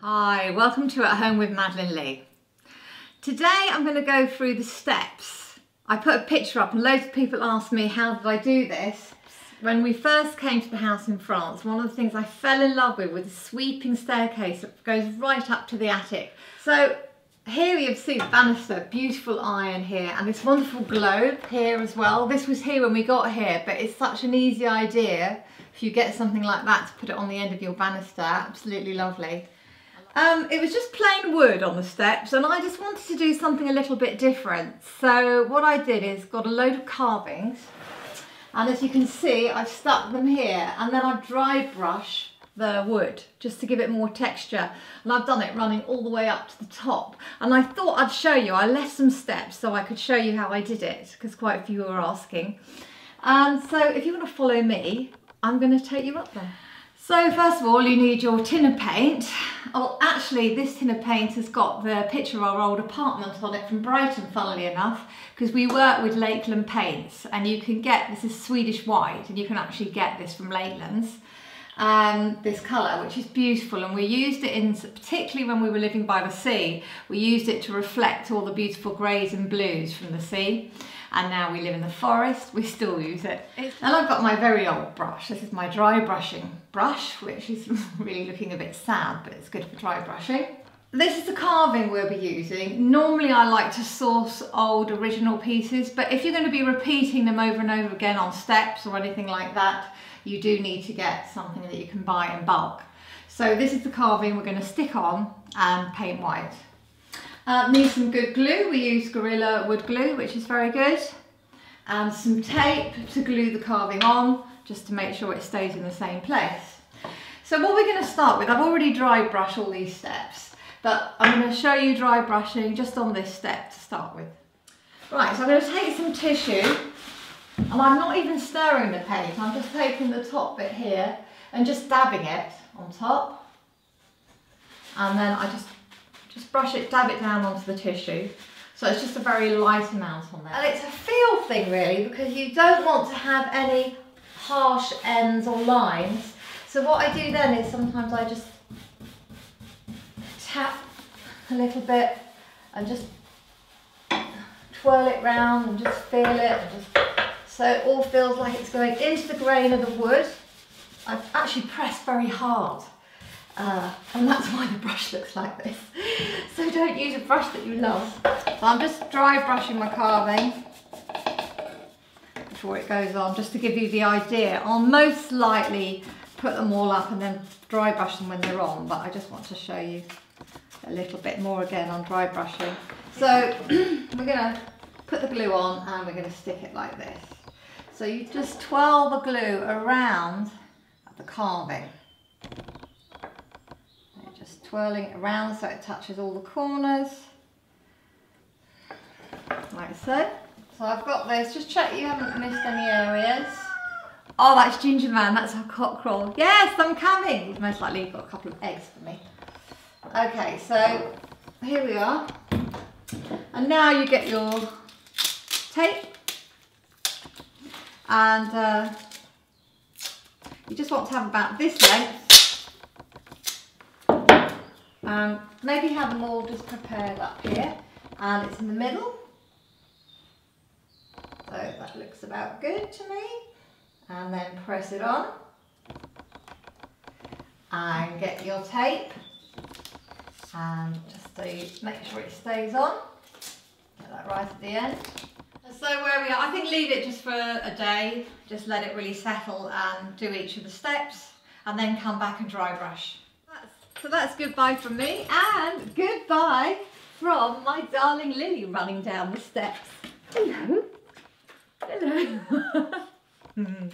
Hi, welcome to At Home with Madeleine Lee. Today I'm going to go through the steps. I put a picture up and loads of people asked me how did I do this. When we first came to the house in France, one of the things I fell in love with was a sweeping staircase that goes right up to the attic. So here you see the banister, beautiful iron here, and this wonderful globe here as well. This was here when we got here, but it's such an easy idea if you get something like that to put it on the end of your banister, absolutely lovely. Um, it was just plain wood on the steps and I just wanted to do something a little bit different. So what I did is got a load of carvings and as you can see I've stuck them here and then I've dry brush the wood just to give it more texture and I've done it running all the way up to the top and I thought I'd show you I left some steps so I could show you how I did it because quite a few were asking and so if you want to follow me I'm going to take you up there. So first of all you need your tin of paint. Oh actually this tin of paint has got the picture of our old apartment on it from Brighton funnily enough because we work with Lakeland Paints and you can get, this is Swedish white and you can actually get this from Lakelands. Um, this colour which is beautiful and we used it in particularly when we were living by the sea we used it to reflect all the beautiful greys and blues from the sea and now we live in the forest, we still use it. And I've got my very old brush. This is my dry brushing brush, which is really looking a bit sad, but it's good for dry brushing. This is the carving we'll be using. Normally I like to source old original pieces, but if you're going to be repeating them over and over again on steps or anything like that, you do need to get something that you can buy in bulk. So this is the carving we're going to stick on and paint white. Uh, need some good glue. We use Gorilla wood glue, which is very good. And some tape to glue the carving on, just to make sure it stays in the same place. So what we're going to start with, I've already dry brushed all these steps, but I'm going to show you dry brushing just on this step to start with. Right, so I'm going to take some tissue, and I'm not even stirring the paint, I'm just taking the top bit here and just dabbing it on top. And then I just just brush it, dab it down onto the tissue. So it's just a very light amount on there. And it's a feel thing really because you don't want to have any harsh ends or lines. So what I do then is sometimes I just tap a little bit and just twirl it round and just feel it. Just, so it all feels like it's going into the grain of the wood. I've actually pressed very hard uh, and that's why the brush looks like this. So don't use a brush that you love. So I'm just dry brushing my carving before it goes on, just to give you the idea. I'll most likely put them all up and then dry brush them when they're on, but I just want to show you a little bit more again on dry brushing. So we're gonna put the glue on and we're gonna stick it like this. So you just twirl the glue around the carving twirling it around so it touches all the corners. Like so. So I've got this. Just check you haven't missed any areas. Oh that's Ginger Man. That's our cockerel. Yes I'm coming. He's most likely got a couple of eggs for me. Okay so here we are. And now you get your tape. And uh, you just want to have about this length um, maybe have them all just prepared up here and it's in the middle. So that looks about good to me. And then press it on. And get your tape. And just so make sure it stays on. Get that right at the end. So where we are, I think leave it just for a day. Just let it really settle and do each of the steps. And then come back and dry brush. So that's goodbye from me and goodbye from my darling Lily running down the steps. Hello. Hello. Hmm.